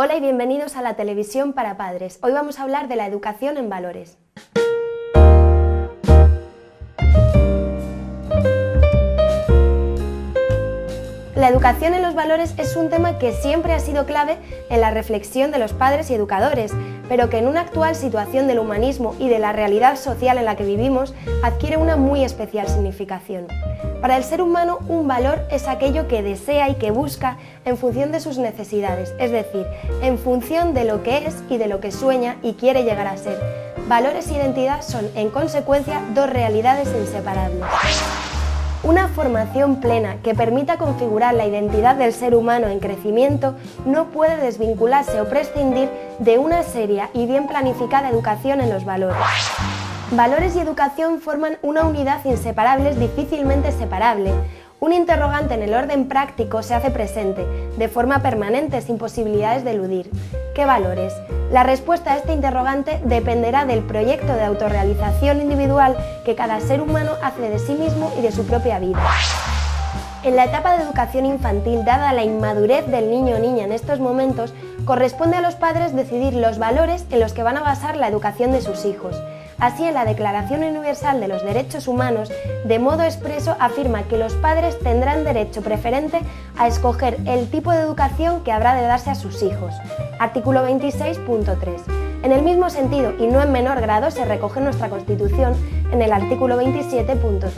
Hola y bienvenidos a la televisión para padres. Hoy vamos a hablar de la educación en valores. La educación en los valores es un tema que siempre ha sido clave en la reflexión de los padres y educadores, pero que en una actual situación del humanismo y de la realidad social en la que vivimos adquiere una muy especial significación. Para el ser humano, un valor es aquello que desea y que busca en función de sus necesidades, es decir, en función de lo que es y de lo que sueña y quiere llegar a ser. Valores e identidad son, en consecuencia, dos realidades inseparables. Una formación plena que permita configurar la identidad del ser humano en crecimiento no puede desvincularse o prescindir de una seria y bien planificada educación en los valores. Valores y educación forman una unidad inseparable, difícilmente separable, un interrogante en el orden práctico se hace presente, de forma permanente, sin posibilidades de eludir. ¿Qué valores? La respuesta a este interrogante dependerá del proyecto de autorrealización individual que cada ser humano hace de sí mismo y de su propia vida. En la etapa de educación infantil, dada la inmadurez del niño o niña en estos momentos, corresponde a los padres decidir los valores en los que van a basar la educación de sus hijos. Así, en la Declaración Universal de los Derechos Humanos, de modo expreso afirma que los padres tendrán derecho preferente a escoger el tipo de educación que habrá de darse a sus hijos. Artículo 26.3. En el mismo sentido, y no en menor grado, se recoge nuestra Constitución en el artículo 27.3.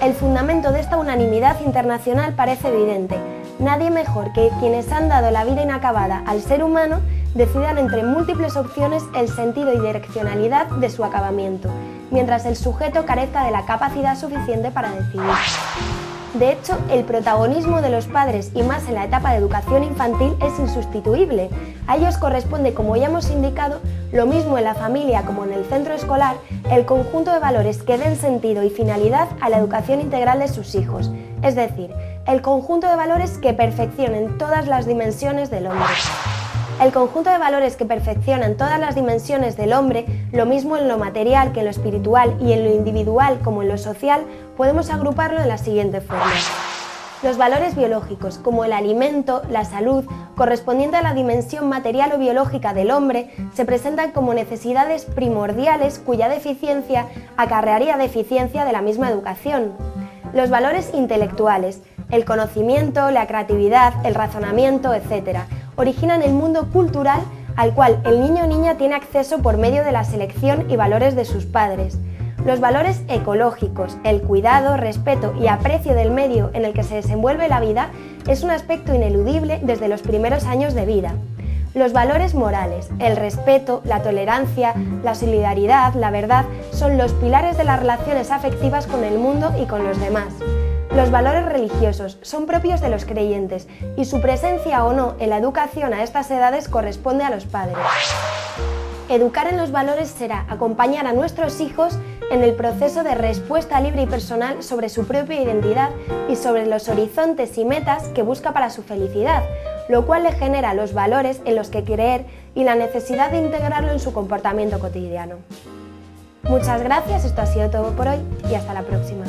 El fundamento de esta unanimidad internacional parece evidente. Nadie mejor que quienes han dado la vida inacabada al ser humano decidan entre múltiples opciones el sentido y direccionalidad de su acabamiento, mientras el sujeto carezca de la capacidad suficiente para decidir. De hecho, el protagonismo de los padres y más en la etapa de educación infantil es insustituible. A ellos corresponde, como ya hemos indicado, lo mismo en la familia como en el centro escolar, el conjunto de valores que den sentido y finalidad a la educación integral de sus hijos, es decir, el conjunto de valores que perfeccionen todas las dimensiones del hombre. El conjunto de valores que perfeccionan todas las dimensiones del hombre, lo mismo en lo material que en lo espiritual y en lo individual como en lo social, podemos agruparlo de la siguiente forma. Los valores biológicos, como el alimento, la salud, correspondiente a la dimensión material o biológica del hombre, se presentan como necesidades primordiales cuya deficiencia acarrearía deficiencia de la misma educación. Los valores intelectuales, el conocimiento, la creatividad, el razonamiento, etc., originan el mundo cultural al cual el niño o niña tiene acceso por medio de la selección y valores de sus padres. Los valores ecológicos, el cuidado, respeto y aprecio del medio en el que se desenvuelve la vida es un aspecto ineludible desde los primeros años de vida. Los valores morales, el respeto, la tolerancia, la solidaridad, la verdad, son los pilares de las relaciones afectivas con el mundo y con los demás. Los valores religiosos son propios de los creyentes y su presencia o no en la educación a estas edades corresponde a los padres. Educar en los valores será acompañar a nuestros hijos en el proceso de respuesta libre y personal sobre su propia identidad y sobre los horizontes y metas que busca para su felicidad, lo cual le genera los valores en los que creer y la necesidad de integrarlo en su comportamiento cotidiano. Muchas gracias, esto ha sido todo por hoy y hasta la próxima.